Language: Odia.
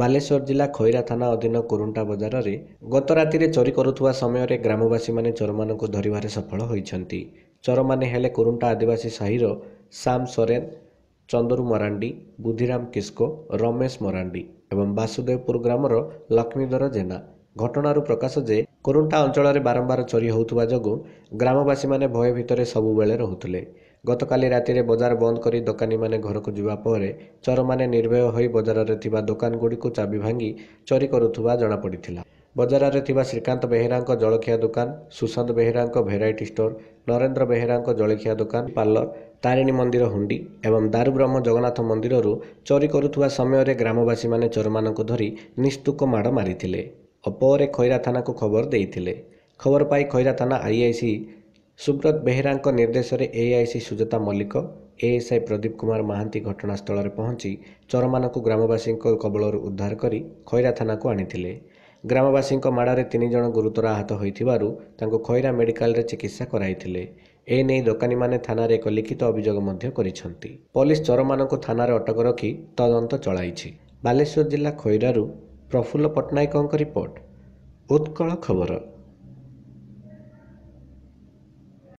ବାଲେଶ୍ୱର ଜିଲ୍ଲା ଖଇରା ଥାନା ଅଧୀନ କୁରୁଣ୍ଟା ବଜାରରେ ଗତ ରାତିରେ ଚୋରି କରୁଥିବା ସମୟରେ ଗ୍ରାମବାସୀମାନେ ଚୋରମାନଙ୍କୁ ଧରିବାରେ ସଫଳ ହୋଇଛନ୍ତି। ଚୋରମାନେ ହେଲେ କୁରୁଣ୍ଟା ଆଦିବାସୀ ସାହିର ଶ୍ୟାମ ସୋରେନ ଚନ୍ଦୁରୁ ମରାଣ୍ଡି ବୁଦ୍ଧିରାମ କିସ୍କୋ ରମେଶ ମରାଣ୍ଡି ଏବଂ ବାସୁଦେବପୁର ଗ୍ରାମର ଲକ୍ଷ୍ମୀଧର ଜେନା। ଘଟଣାରୁ ପ୍ରକାଶ ଯେ କୁରୁଣ୍ଟା ଅଞ୍ଚଳରେ ବାରମ୍ବାର ଚୋରି ହେଉଥିବା ଯୋଗୁଁ ଗ୍ରାମବାସୀମାନେ ଭୟ ଭିତରେ ସବୁବେଳେ ରହୁଥିଲେ। ଗତକାଲି ରାତିରେ ବଜାର ବନ୍ଦ କରି ଦୋକାନୀମାନେ ଘରକୁ ଯିବା ପରେ ଚୋରମାନେ ନିର୍ଭୟ ହୋଇ ବଜାରରେ ଥିବା ଦୋକାନଗୁଡ଼ିକୁ ଚାବି ଭାଙ୍ଗି ଚୋରି କରୁଥିବା ଜଣାପଡ଼ିଥିଲା। ବଜାରରେ ଥିବା ଶ୍ରୀକାନ୍ତ ବେହେରାଙ୍କ ଜଳଖିଆ ଦୋକାନ ସୁଶାନ୍ତ ବେହେରାଙ୍କ ଭେରାଇଟି ଷ୍ଟୋର ନରେନ୍ଦ୍ର ବେହେରାଙ୍କ ଜଳଖିଆ ଦୋକାନ ପାର୍ଲର ତାରିଣୀ ମନ୍ଦିର ହୁଣ୍ଡି ଏବଂ ଦାରୁବ୍ରହ୍ମ ଜଗନ୍ନାଥ ମନ୍ଦିରରୁ ଚୋରି କରୁଥିବା ସମୟରେ ଗ୍ରାମବାସୀମାନେ ଚୋରମାନଙ୍କୁ ଧରି ନିସ୍ତୁକ ମାଡ଼ ମାରିଥିଲେ। ଓ ପରେ ଖଇରା ଥାନାକୁ ଖବର ଦେଇଥିଲେ। ଖବର ପାଇ ଖଇରା ଥାନା ଆଇଆଇସି ସୁବ୍ରତ ବେହେରାଙ୍କ ନିର୍ଦ୍ଦେଶରେ ଏଆଇସି ସୁଜାତା ମଲ୍ଲିକ ଏଏସ୍ଆଇ ପ୍ରଦୀପ କୁମାର ମହାନ୍ତି ଘଟଣାସ୍ଥଳରେ ପହଞ୍ଚି ଚୋରମାନଙ୍କୁ ଗ୍ରାମବାସୀଙ୍କ କବଳରୁ ଉଦ୍ଧାର କରି ଖଇରା ଥାନାକୁ ଆଣିଥିଲେ। ଗ୍ରାମବାସୀଙ୍କ ମାଡ଼ରେ ତିନି ଜଣ ଗୁରୁତର ଆହତ ହୋଇଥିବାରୁ ତାଙ୍କୁ ଖଇରା ମେଡିକାଲରେ ଚିକିତ୍ସା କରାଇଥିଲେ। ଏନେଇ ଦୋକାନୀମାନେ ଥାନାରେ ଏକ ଲିଖିତ ଅଭିଯୋଗ ମଧ୍ୟ କରିଛନ୍ତି। ପୋଲିସ ଚୋରମାନଙ୍କୁ ଥାନାରେ ଅଟକ ରଖି ତଦନ୍ତ ଚଳାଇଛି। ବାଲେଶ୍ୱର ଜିଲ୍ଲା ଖଇରାରୁ ପ୍ରଫୁଲ୍ଲ ପଟ୍ଟନାୟକଙ୍କ ରିପୋର୍ଟ ଉତ୍କଳ ଖବର।